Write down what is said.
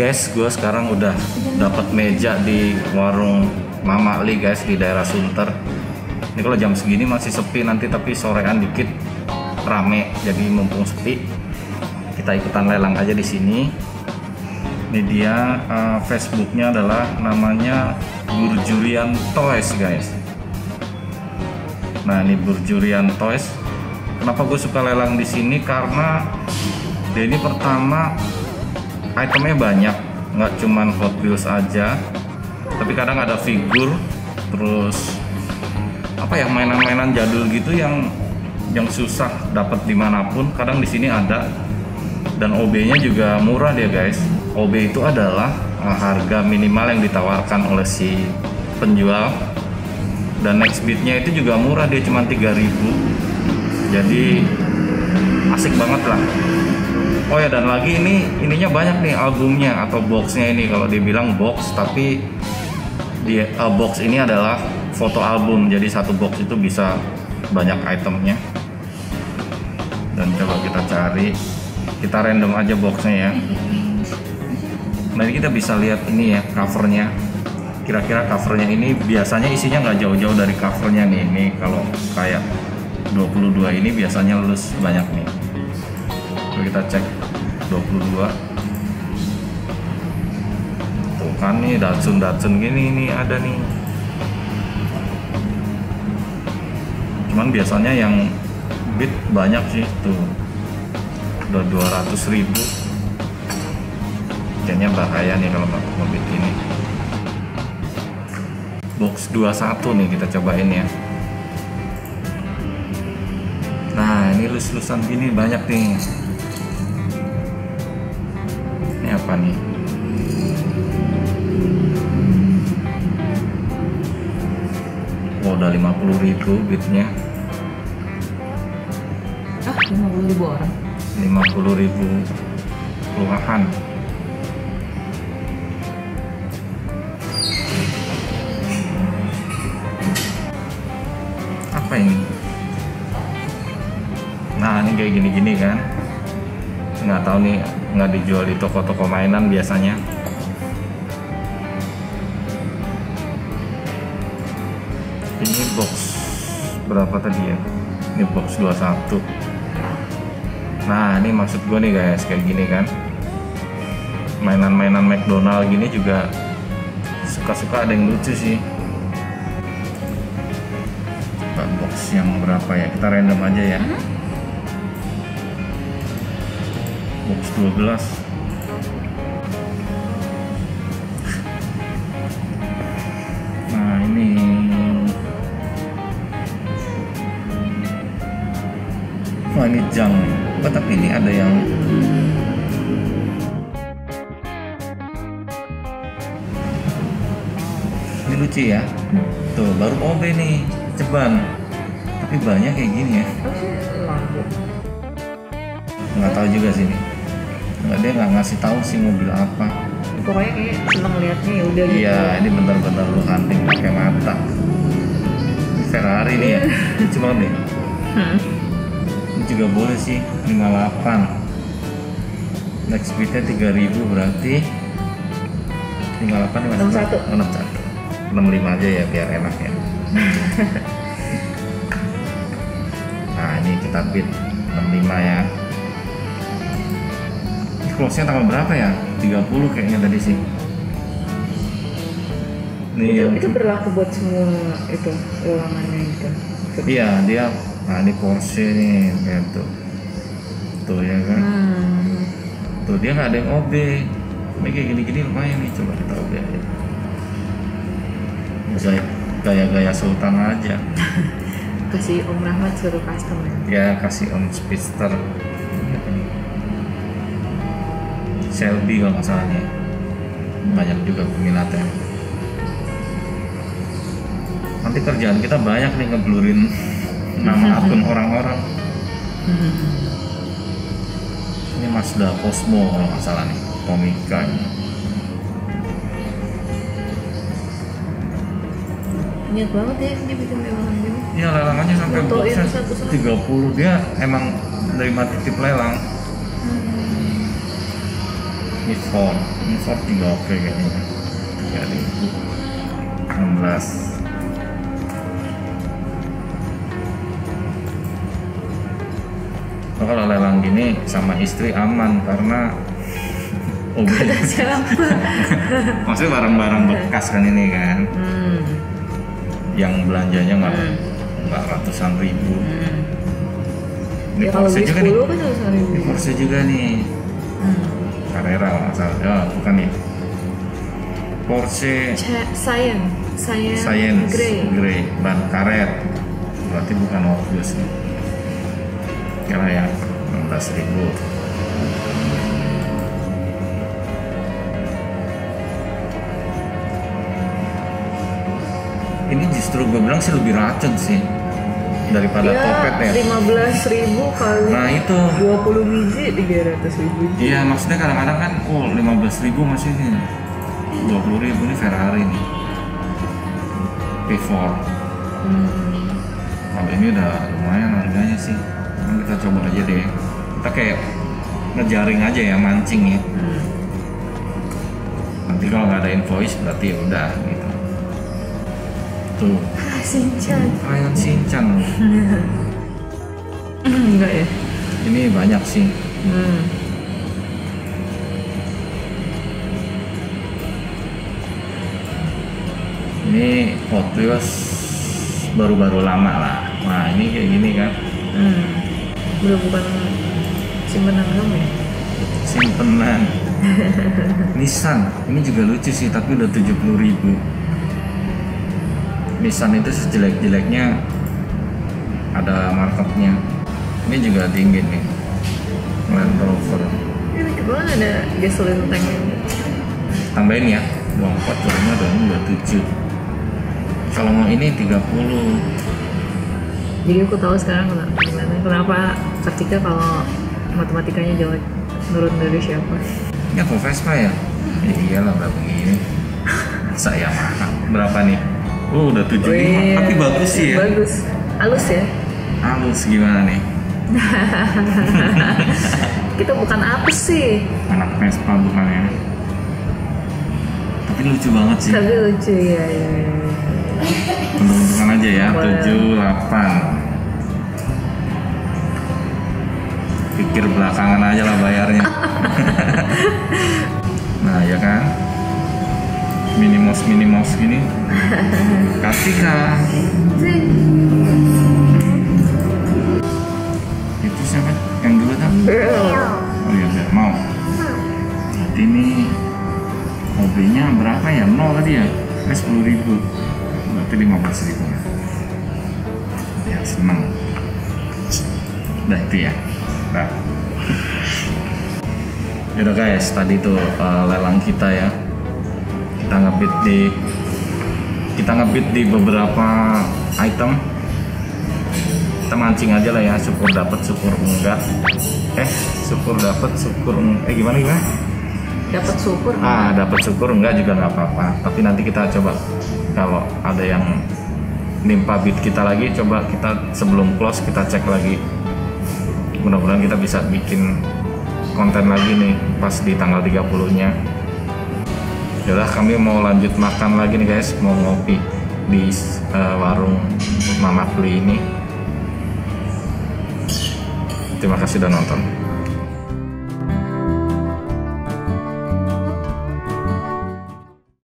Guys, gue sekarang udah dapat meja di warung Mama Li guys di daerah Sunter. Ini kalau jam segini masih sepi nanti tapi sorean dikit rame. Jadi mumpung sepi, kita ikutan lelang aja di sini. Ini dia uh, Facebooknya adalah namanya Burjurian Toys guys. Nah ini Burjurian Toys. Kenapa gue suka lelang di sini? Karena dia ini pertama itemnya banyak nggak cuman Hot Wheels aja. Tapi kadang ada figur terus apa ya mainan-mainan jadul gitu yang yang susah dapat di mana pun. Kadang di sini ada dan OB-nya juga murah dia guys. OB itu adalah uh, harga minimal yang ditawarkan oleh si penjual. Dan next beatnya itu juga murah dia cuma 3000 jadi asik banget lah Oh ya dan lagi ini ininya banyak nih albumnya atau boxnya ini. Kalau dibilang box tapi di uh, box ini adalah foto album. Jadi satu box itu bisa banyak itemnya. Dan coba kita cari. Kita random aja boxnya ya. Nah ini kita bisa lihat ini ya covernya. Kira-kira covernya ini biasanya isinya nggak jauh-jauh dari covernya nih. Ini kalau kayak 22 ini biasanya lulus banyak nih Kita cek. 22 tuh kan nih Datsun Datsun gini ini ada nih. Cuman biasanya yang bit banyak sih tuh. Udah 200 ribu. Kayaknya bahaya nih kalau mau bit ini. Box 21 nih kita cobain ya. Nah ini lus-lusan gini banyak nih nih oh udah 50 ribu bitnya Ah, 50 ribu orang. 50 ribu kelurahan apa ini? Nah ini kayak gini-gini kan. Nggak tahu nih nggak dijual di toko-toko mainan biasanya. Ini box berapa tadi ya? Ini box 21 nah ini maksud gue nih guys kayak gini kan. Mainan-mainan McDonald gini juga suka-suka ada yang lucu sih. Box yang berapa ya? Kita random aja ya box 12 nah ini. Wah ini jam. Nih oh, tapi ini ada yang ini lucu ya. Tuh baru OB nih. Ceban. Tapi banyak kayak gini ya. Nggak tahu juga sih nih nggak dia nggak ngasih tahu sih mobil apa. Pokoknya kayak seneng liatnya ya udah gitu. iya ini bener-bener lu hunting pakai mata. Ferrari nih ya. Lucu banget nih. Hmm. ini juga boleh sih 58 next speednya 3000 berarti. 58 61. 61 65 aja ya biar enak ya. Nah ini kita bid 65 ya ini close nya tanggal berapa ya? 30 kayaknya tadi sih. Ini Itu, yang itu berlaku buat semua itu ulangannya itu. iya dia nah ini Porsche nih kayak tuh. Tuh ya kan? Hmm. tuh dia nggak ada yang OB ini kayak gini-gini lumayan nih coba kita OB aja. Gaya gaya-gaya sultan aja. Kasih Om Rahmat suruh custom ya. ya kasih on speedster Shelby kalau nggak salah nih banyak juga peminatnya nanti kerjaan kita banyak nih ngeblurin nama akun orang-orang ini Mazda Cosmo kalau nggak salah nih Tomica ini. Niat banget ya dia bikin lelangan gini. Iya lelangannya sampai boxnya satu-satu. 30 dia emang nerima titip lelang ini Ford juga oke kayaknya jadi 16 Oh, kalau lelang gini sama istri aman karena oh, Siapa? maksudnya barang-barang bekas kan ini kan Hmm. yang belanjanya nggak Hmm. nggak ratusan ribu Hmm. ini Ya kalau Porsche juga nih 10 kan ini Porsche juga nih Hmm. Carrera salah. Ya bukan nih. Porsche. Cyan, Cyan, Grey. Grey. Ban karet. Berarti bukan Opus nih. Kira ya 16 ribu. Ini justru gue bilang sih lebih racun sih daripada topet ya? lima belas ribu kali. Nah itu. 20 biji tiga ratus ribu. Iya maksudnya kadang-kadang kan oh 15 ribu masih ini. 20 ribu ini Ferrari nih. P4 Hmm. kalau ini udah lumayan harganya sih. Nah, kita coba aja deh. Kita kayak ngejaring aja ya mancing ya. Hmm. nanti kalau nggak ada invoice berarti ya udah tuh Ah, Shinchan. Ryan Shinchan Enggak ya? ini banyak sih Hmm. ini Hot Wheels baru-baru lama lah nah ini kayak gini kan Hmm. Udah bukan simpenan kamu ya? simpenan Nissan ini juga lucu sih tapi udah 70.000 ribu Nissan itu sejelek-jeleknya ada marketnya. Ini juga dingin nih. Land Rover. Ini banget ada gasoline tank? Tambahin ya 24 kelima dong 27 kalau mau ini 30 Jadi aku tahu sekarang kenapa, gimana, kenapa Kartika kalau matematikanya jelek menurut dari siapa? ini apa Vespa ya? ya iyalah berapa begini saya mahal. Berapa nih? Oh udah 75 Wih, tapi bagus sih ya Bagus. Halus ya? halus gimana nih? Kita bukan apa sih? anak Vespa bukan ya tapi lucu banget sih Tapi lucu ya. ya, ya. untung-untungan aja ya Boleh. 78 pikir belakangan aja lah bayarnya nah ya kan minimos minimos gini. Kartika itu siapa? Yang dulu Girl. oh iya biar mau. Berarti ini hobinya berapa ya? Nol tadi ya? Ini sepuluh ribu. Berarti lima belas ribu. Ya seneng. Udah itu ya? Nah Yaudah guys, tadi tuh uh, lelang kita ya. Kita ngebit di kita ngebit di beberapa item. Kita mancing aja lah ya, syukur dapat, syukur enggak. Eh, syukur dapat, syukur eh gimana gimana? Dapat syukur. Ah, dapat syukur enggak juga nggak apa-apa. Tapi nanti kita coba kalau ada yang nimpa bit kita lagi, coba kita sebelum close kita cek lagi. Mudah-mudahan kita bisa bikin konten lagi nih pas di tanggal 30-nya. Yaudah kami mau lanjut makan lagi nih guys, mau ngopi di eh, warung Mama Kli ini. Terima kasih sudah nonton.